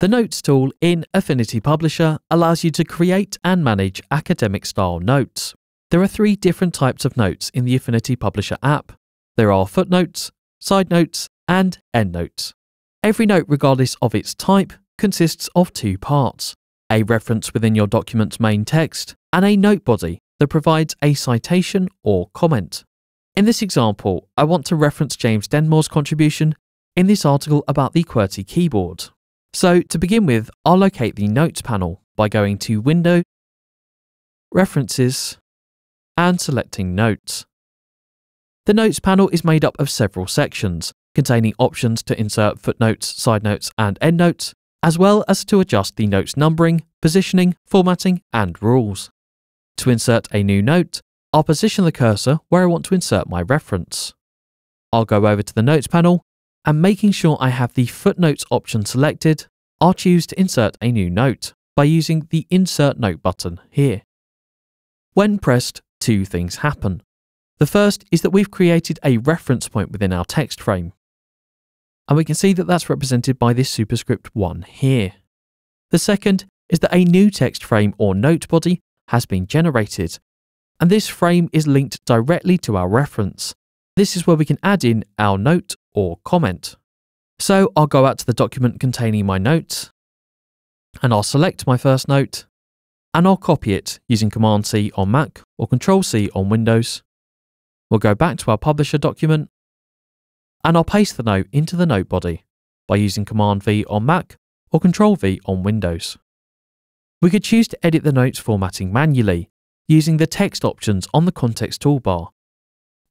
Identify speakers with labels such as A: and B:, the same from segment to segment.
A: The Notes tool in Affinity Publisher allows you to create and manage academic style notes. There are three different types of notes in the Affinity Publisher app. There are footnotes, side notes, and endnotes. Every note, regardless of its type, consists of two parts a reference within your document's main text and a note body that provides a citation or comment. In this example, I want to reference James Densmore's contribution in this article about the QWERTY keyboard. So to begin with, I'll locate the Notes panel by going to Window, References, and selecting Notes. The Notes panel is made up of several sections, containing options to insert footnotes, side notes, and endnotes, as well as to adjust the note's numbering, positioning, formatting, and rules. To insert a new note, I'll position the cursor where I want to insert my reference. I'll go over to the Notes panel and making sure I have the footnotes option selected, I'll choose to insert a new note by using the Insert Note button here. When pressed, two things happen. The first is that we've created a reference point within our text frame. And we can see that that's represented by this superscript 1 here. The second is that a new text frame or note body has been generated, and this frame is linked directly to our reference. This is where we can add in our note or comment. So I'll go out to the document containing my notes, and I'll select my first note, and I'll copy it using Command C on Mac or Control C on Windows. We'll go back to our publisher document, and I'll paste the note into the note body by using Command V on Mac or Control V on Windows. We could choose to edit the notes formatting manually using the text options on the context toolbar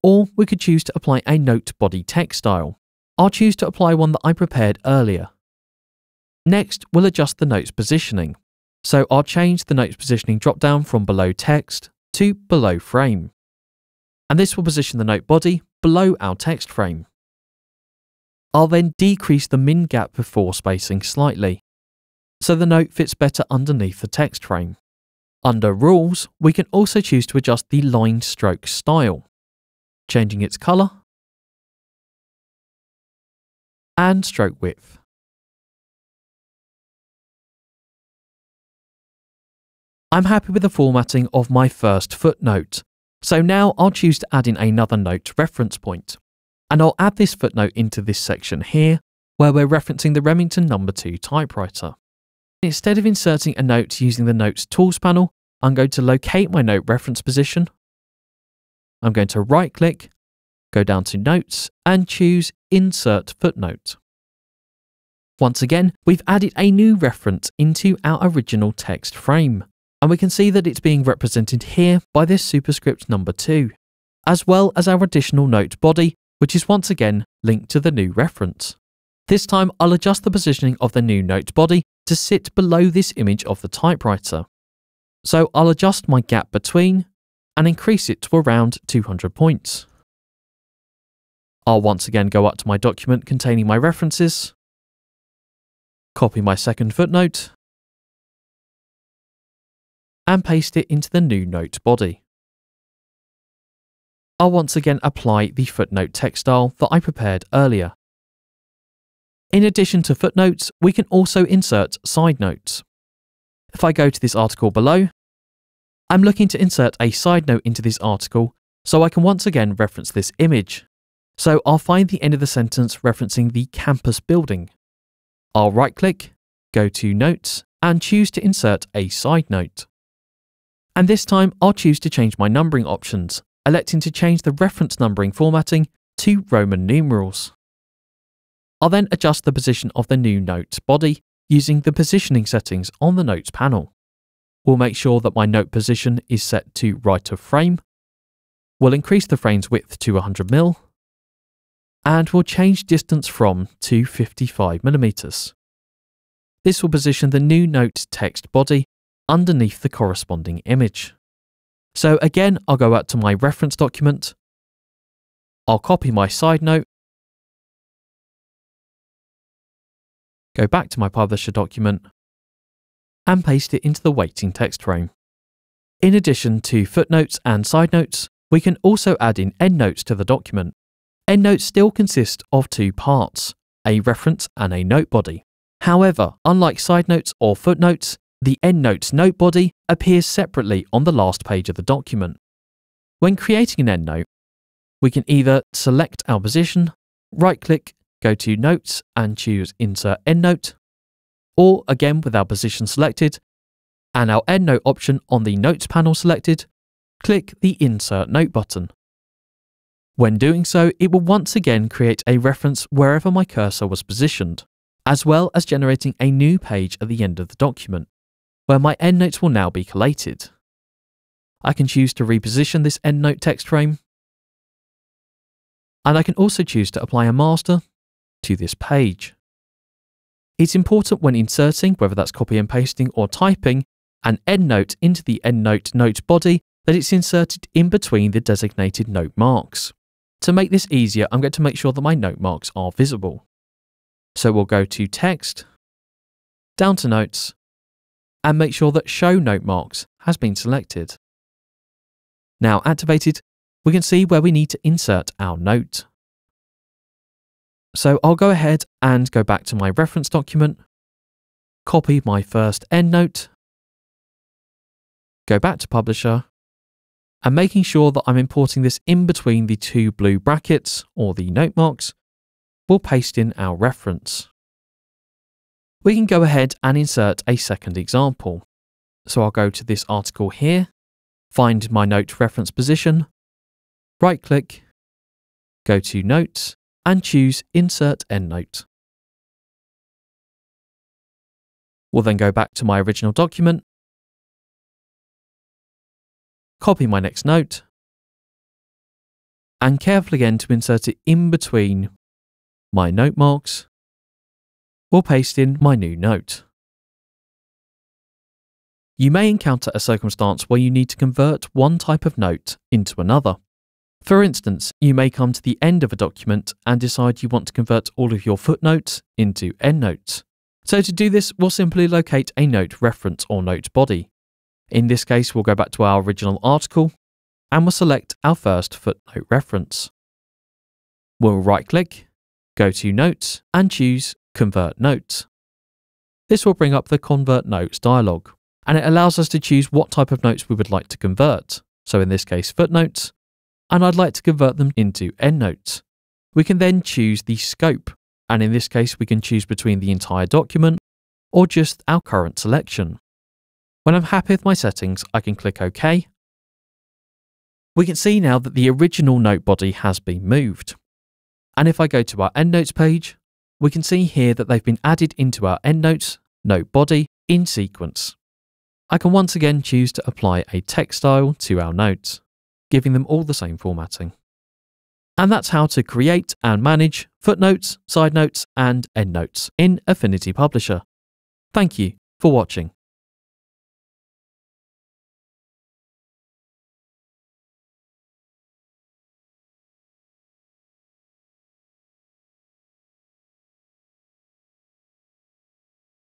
A: or we could choose to apply a note body text style. I'll choose to apply one that I prepared earlier. Next, we'll adjust the note's positioning. So I'll change the note's positioning drop-down from below text to below frame. And this will position the note body below our text frame. I'll then decrease the min gap before spacing slightly, so the note fits better underneath the text frame. Under Rules, we can also choose to adjust the line stroke style changing its colour and stroke width. I'm happy with the formatting of my first footnote, so now I'll choose to add in another note reference point, and I'll add this footnote into this section here, where we're referencing the Remington number no. 2 typewriter. Instead of inserting a note using the Notes Tools panel, I'm going to locate my note reference position I'm going to right click, go down to Notes, and choose Insert Footnote. Once again, we've added a new reference into our original text frame, and we can see that it's being represented here by this superscript number 2, as well as our additional note body, which is once again linked to the new reference. This time I'll adjust the positioning of the new note body to sit below this image of the typewriter. So I'll adjust my gap between and increase it to around 200 points. I'll once again go up to my document containing my references, copy my second footnote, and paste it into the new note body. I'll once again apply the footnote text style that I prepared earlier. In addition to footnotes, we can also insert side notes. If I go to this article below I'm looking to insert a side note into this article so I can once again reference this image. So I'll find the end of the sentence referencing the campus building. I'll right click, go to Notes, and choose to insert a side note. And this time I'll choose to change my numbering options, electing to change the reference numbering formatting to Roman numerals. I'll then adjust the position of the new notes body using the positioning settings on the Notes panel. We'll make sure that my note position is set to right of frame. We'll increase the frame's width to 100mm. And we'll change distance from to 55mm. This will position the new note text body underneath the corresponding image. So again, I'll go out to my reference document. I'll copy my side note. Go back to my publisher document and paste it into the waiting text frame. In addition to footnotes and side notes, we can also add in endnotes to the document. Endnotes still consist of two parts, a reference and a note body. However, unlike side notes or footnotes, the EndNotes note body appears separately on the last page of the document. When creating an EndNote, we can either select our position, right click, go to Notes and choose Insert EndNote, or again with our position selected and our EndNote option on the Notes panel selected, click the Insert Note button. When doing so, it will once again create a reference wherever my cursor was positioned, as well as generating a new page at the end of the document, where my EndNotes will now be collated. I can choose to reposition this EndNote text frame, and I can also choose to apply a master to this page. It's important when inserting, whether that's copy and pasting or typing, an EndNote into the EndNote note body that it's inserted in between the designated note marks. To make this easier, I'm going to make sure that my note marks are visible. So we'll go to Text, down to Notes, and make sure that Show Note Marks has been selected. Now activated, we can see where we need to insert our note. So I'll go ahead and go back to my reference document, copy my first EndNote, go back to Publisher, and making sure that I'm importing this in between the two blue brackets or the note marks, we'll paste in our reference. We can go ahead and insert a second example. So I'll go to this article here, find my note reference position, right click, go to Notes, and choose Insert EndNote. We'll then go back to my original document copy my next note, and carefully again to insert it in between my note marks, or paste in my new note. You may encounter a circumstance where you need to convert one type of note into another. For instance, you may come to the end of a document and decide you want to convert all of your footnotes into endnotes. So to do this, we'll simply locate a note reference or note body. In this case, we'll go back to our original article and we'll select our first footnote reference. We'll right click, go to Notes and choose Convert Notes. This will bring up the Convert Notes dialog and it allows us to choose what type of notes we would like to convert. So in this case, footnotes, and I'd like to convert them into endnotes. We can then choose the scope, and in this case, we can choose between the entire document or just our current selection. When I'm happy with my settings, I can click OK. We can see now that the original note body has been moved. And if I go to our EndNotes page, we can see here that they've been added into our EndNotes note body in sequence. I can once again choose to apply a text style to our notes, giving them all the same formatting. And that's how to create and manage footnotes, side notes, and endnotes in Affinity Publisher. Thank you for watching.